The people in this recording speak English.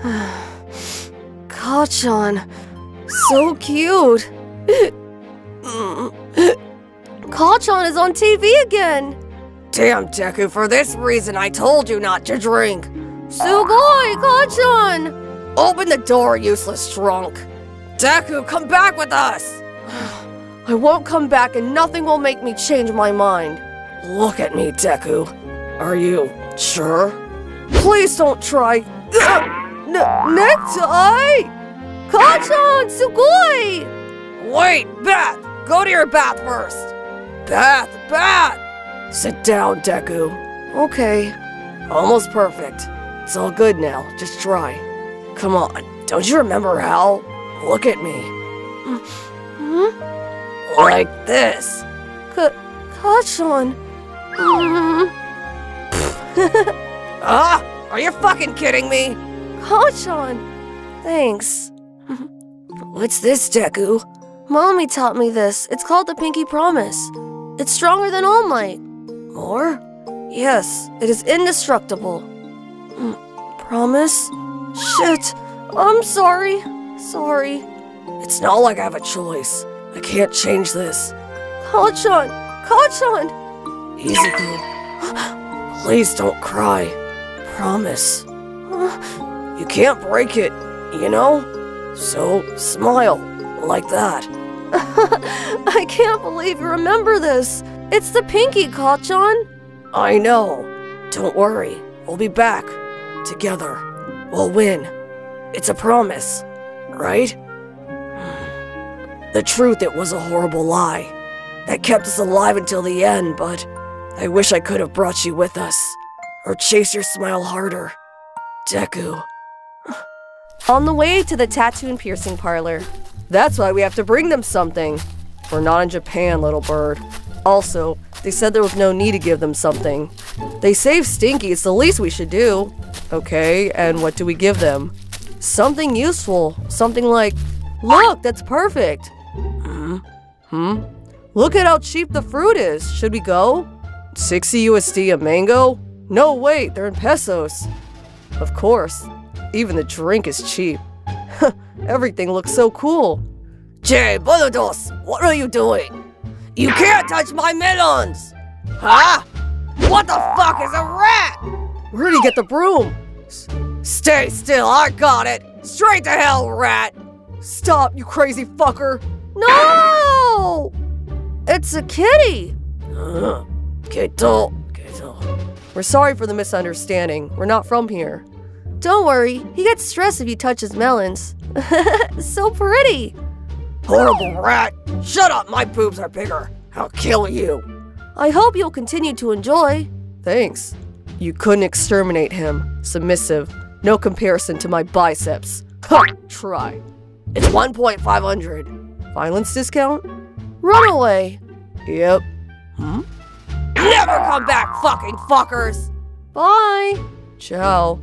Kacchan, so cute. Kacchan is on TV again. Damn, Deku, for this reason I told you not to drink. Sugoi, Kacchan! Open the door, useless drunk. Deku, come back with us! I won't come back and nothing will make me change my mind. Look at me, Deku. Are you sure? Please don't try. Necktie! Kacchan, Sugoi! Wait, Bath! Go to your bath first! Bath, Bath! Sit down, Deku. Okay. Almost perfect. It's all good now. Just try. Come on. Don't you remember how? Look at me. Hmm? Like this. K Kacchan. Mm. Ah! Are you fucking kidding me? Kacchan. Thanks. What's this, Deku? Mommy taught me this. It's called the Pinky Promise. It's stronger than All Might. More? Yes, it is indestructible. Promise? Shit. I'm sorry. Sorry. It's not like I have a choice. I can't change this. Kacchan! Kacchan! Izuku. Please don't cry. Promise. You can't break it, you know? So smile like that. I can't believe you remember this. It's the Pinky, Kacchan. I know. Don't worry. We'll be back. Together. We'll win. It's a promise. Right? The truth, it was a horrible lie. That kept us alive until the end, but I wish I could have brought you with us. Or chase your smile harder. Deku. On the way to the tattoo and piercing parlor. That's why we have to bring them something. We're not in Japan, little bird. Also, they said there was no need to give them something. They saved Stinky, it's the least we should do. Okay, and what do we give them? Something useful. Something like, look, that's perfect. Hmm? Hmm? Look at how cheap the fruit is. Should we go? 60 USD a mango? No, wait, they're in pesos. Of course. Even the drink is cheap. Everything looks so cool. Jay, Bolodos, what are you doing? You can't touch my melons! Huh? What the fuck is a rat? Where did he get the broom? S- stay still, I got it! Straight to hell, rat! Stop, you crazy fucker! No! It's a kitty. Keto, Keto. We're sorry for the misunderstanding. We're not from here. Don't worry, he gets stressed if you touch his melons. so pretty. Horrible rat! Shut up, my boobs are bigger. I'll kill you. I hope you'll continue to enjoy. Thanks. You couldn't exterminate him. Submissive. No comparison to my biceps. Ha! Try. It's 1.500. Violence discount? Run away. Yep. Hmm? Never come back, fucking fuckers! Bye. Ciao.